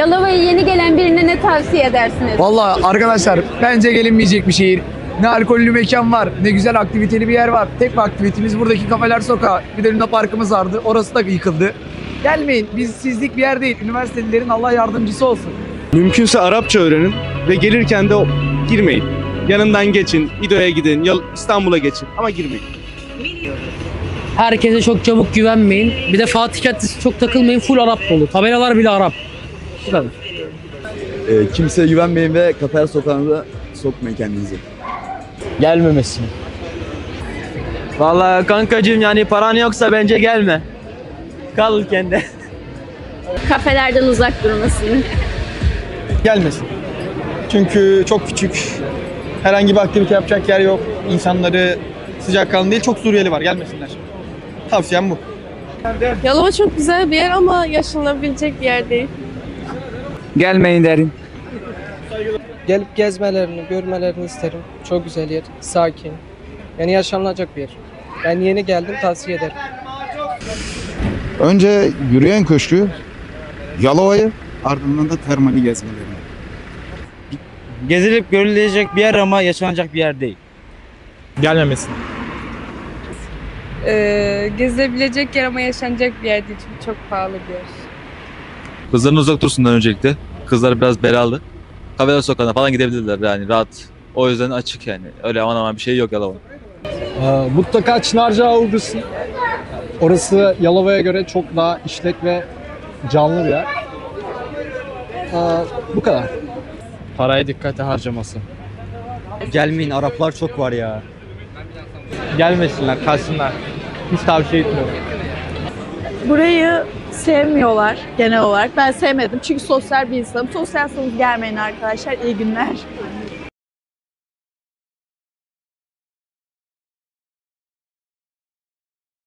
Yalova'ya yeni gelen birine ne tavsiye edersiniz? Vallahi arkadaşlar bence gelinmeyecek bir şehir. Ne alkollü mekan var, ne güzel aktiviteli bir yer var. Tek bir aktivitemiz buradaki kafeler sokağı. Bir de Luna Parkımız vardı. Orası da yıkıldı. Gelmeyin. Biz sizlik bir yer değil. Üniversitelilerin Allah yardımcısı olsun. Mümkünse Arapça öğrenin ve gelirken de girmeyin. Yanından geçin, İdo'ya gidin, İstanbul'a geçin ama girmeyin. Herkese çok çabuk güvenmeyin. Bir de Fatih Caddesi çok takılmayın. Full Arap dolu. Tabelalar bile Arap. Bu kadar. Ee, kimseye güvenmeyin ve kafer sokağında sokmayın kendinizi. gelmemesini. Vallahi kankacığım yani paran yoksa bence gelme. Kal kendi. Kafelerden uzak durmasını. gelmesin. Çünkü çok küçük. Herhangi bir aktivite yapacak yer yok. İnsanları sıcakkanlı değil. Çok Suriyeli var. Gelmesinler. Tavsiyem bu. Yalova çok güzel bir yer ama yaşanabilecek bir yer değil. Gelmeyin derim. Gelip gezmelerini, görmelerini isterim. Çok güzel yer, sakin. Yani yaşanılacak bir yer. Ben yeni geldim, tavsiye ederim. Önce yürüyen köşkü, Yalova'yı, ardından da termali gezmelerini. Gezilip görülecek bir yer ama yaşanacak bir yer değil. Gelmemesin. Ee, gezilebilecek yer ama yaşanacak bir yer değil çünkü çok pahalı bir yer. Kızların uzak dursunlar öncelikle. Kızlar biraz belalı. Kaveler sokağına falan gidebilirler yani rahat. O yüzden açık yani. Öyle aman aman bir şey yok Yalova. mutlaka Çınarcağa uğrasın. Orası Yalova'ya göre çok daha işlek ve canlı bir yer. bu kadar. Parayı dikkate harcaması. Gelmeyin Araplar çok var ya. Gelmesinler, kalsınlar. Hiç tavsiye etmiyorum. Burayı sevmiyorlar genel olarak. Ben sevmedim çünkü sosyal bir insanım. Sosyalsanız gelmeyin arkadaşlar. İyi günler.